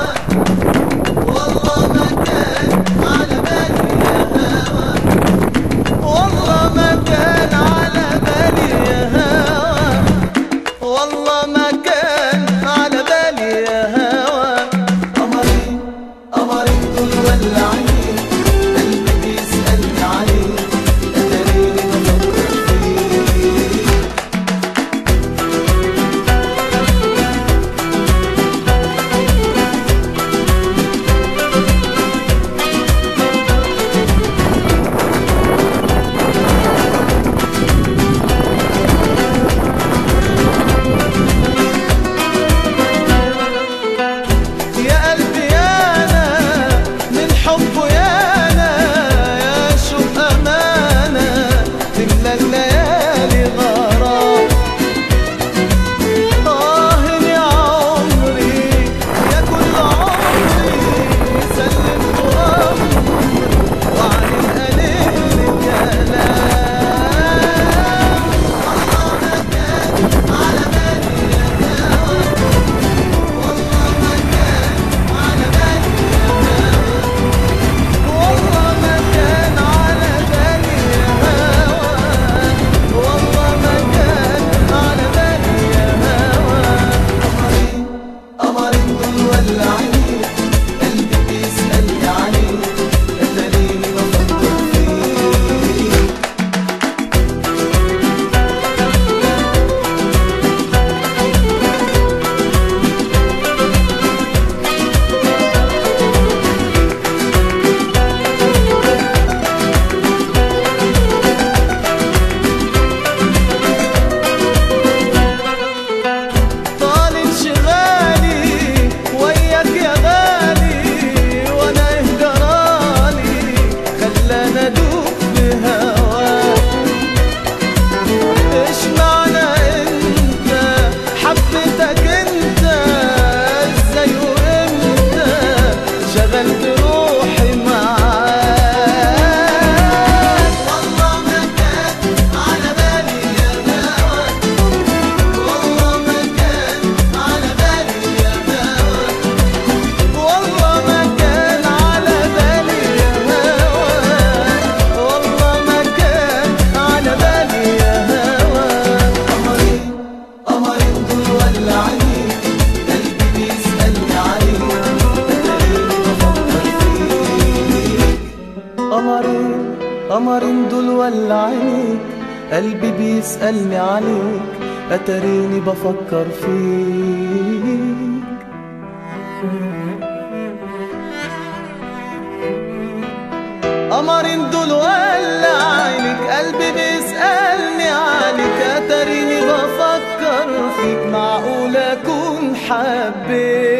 Come. قمرين قمرين دول ولعينيك قلبي بيسألني عليك أتريني بفكر فيك. قمرين دول ولعينيك قلبي حبيت